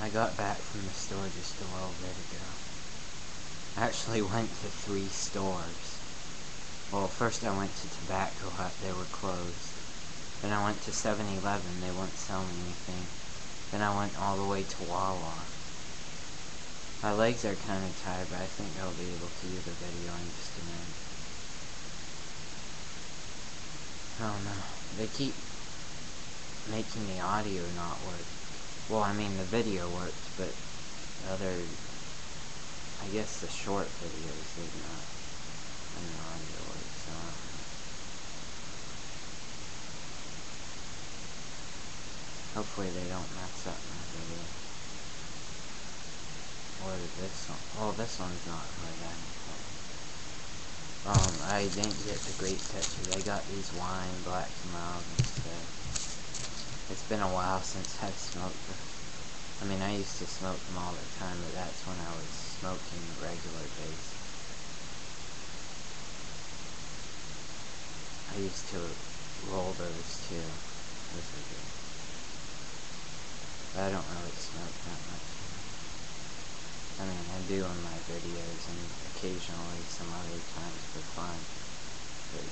I got back from the store just a little bit ago. I actually went to three stores. Well, first I went to Tobacco Hut, they were closed. Then I went to 7-Eleven, they weren't selling anything. Then I went all the way to Wawa. My legs are kind of tired, but I think I'll be able to do the video in just a minute. Oh no, they keep making the audio not work. Well, I mean the video worked, but other, I guess the short videos did not, and the audio worked, so. Hopefully they don't mess up my video. Or this one. Oh, this one's not that important. Um, I didn't get the great pictures. I got these wine black miles instead. It's been a while since I've smoked. I mean, I used to smoke them all the time, but that's when I was smoking regular basis. I used to roll those too. Those are good. But I don't really smoke that much. I mean, I do on my videos and occasionally some other times for fun. But